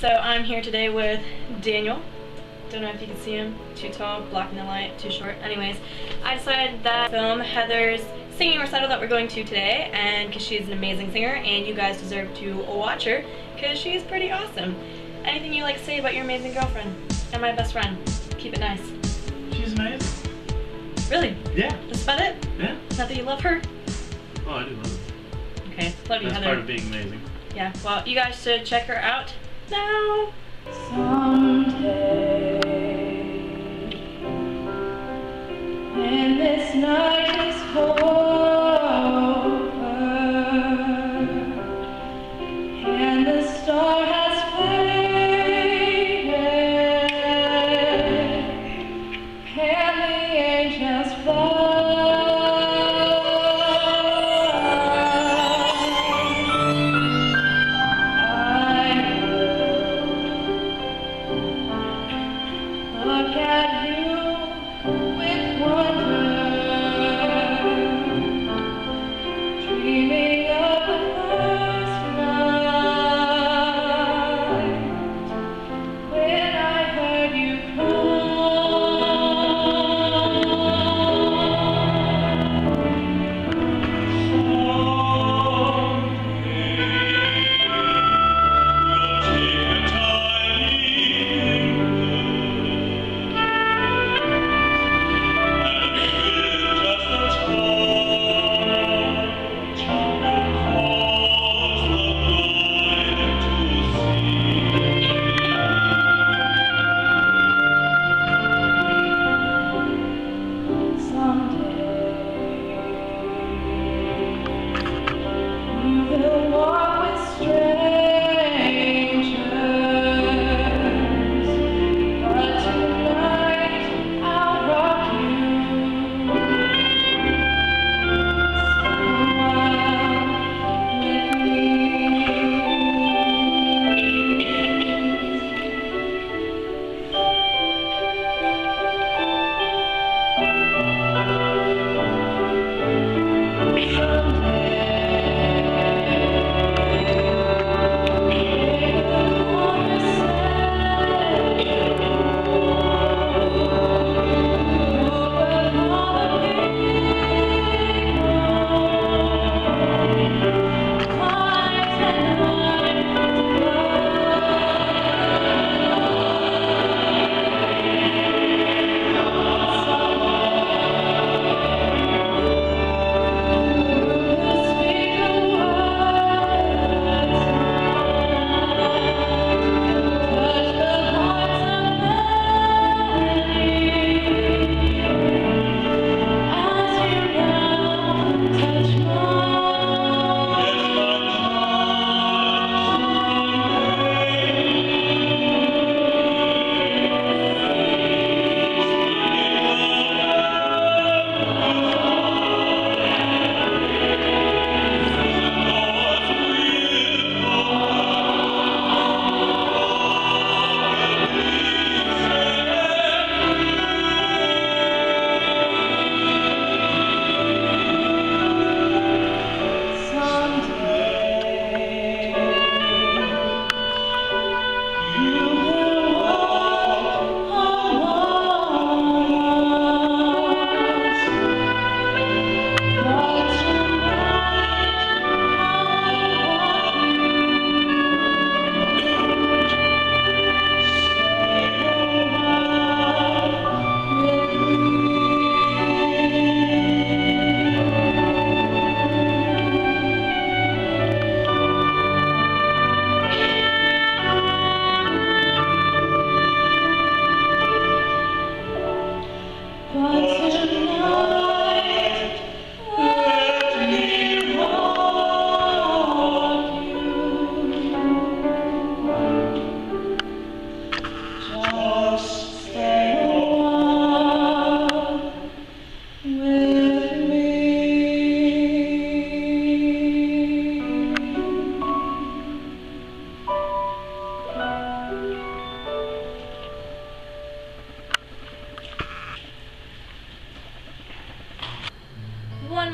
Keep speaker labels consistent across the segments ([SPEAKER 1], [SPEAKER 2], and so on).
[SPEAKER 1] so I'm here today with Daniel. Don't know if you can see him. Too tall, blocking the light, too short. Anyways, I decided that film Heather's singing recital that we're going to today, and because she's an amazing singer, and you guys deserve to watch her, because she's pretty awesome. Anything you like to say about your amazing girlfriend and my best friend? Keep it nice.
[SPEAKER 2] She's amazing.
[SPEAKER 1] Really?
[SPEAKER 2] Yeah.
[SPEAKER 1] That's about it?
[SPEAKER 2] Yeah.
[SPEAKER 1] Not that you love her?
[SPEAKER 2] Oh, I do love her.
[SPEAKER 1] Okay, love you,
[SPEAKER 2] That's
[SPEAKER 1] Heather.
[SPEAKER 2] part of being amazing.
[SPEAKER 1] Yeah, well, you guys should check her out now.
[SPEAKER 3] Someday, when this night is over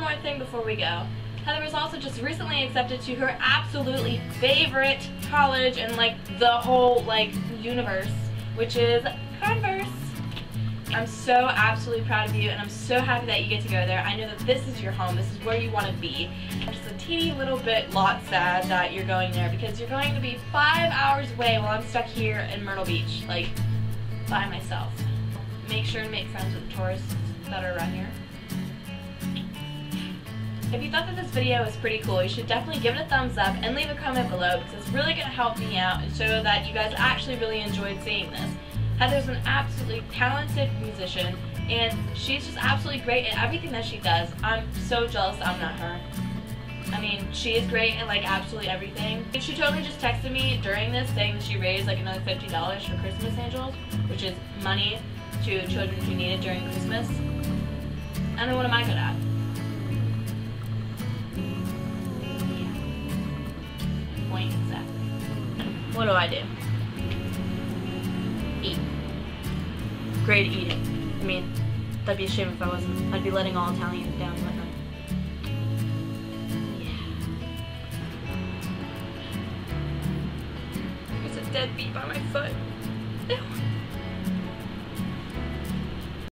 [SPEAKER 1] more thing before we go. Heather was also just recently accepted to her absolutely favorite college in like the whole like universe, which is Converse. I'm so absolutely proud of you and I'm so happy that you get to go there. I know that this is your home, this is where you want to be. I'm just a teeny little bit lot sad that you're going there because you're going to be five hours away while I'm stuck here in Myrtle Beach, like by myself. Make sure to make friends with the tourists that are around here. If you thought that this video was pretty cool, you should definitely give it a thumbs up and leave a comment below because it's really going to help me out and show that you guys actually really enjoyed seeing this. Heather's an absolutely talented musician and she's just absolutely great at everything that she does. I'm so jealous I'm not her. I mean, she is great at like absolutely everything. She totally just texted me during this saying that she raised like another $50 for Christmas Angels, which is money to children who need it during Christmas. And then what am I good at? What do I do? Eat. Great eating. I mean, that'd be a shame if I wasn't. I'd be letting all Italians down, wouldn't I? Yeah. There's a dead by my foot.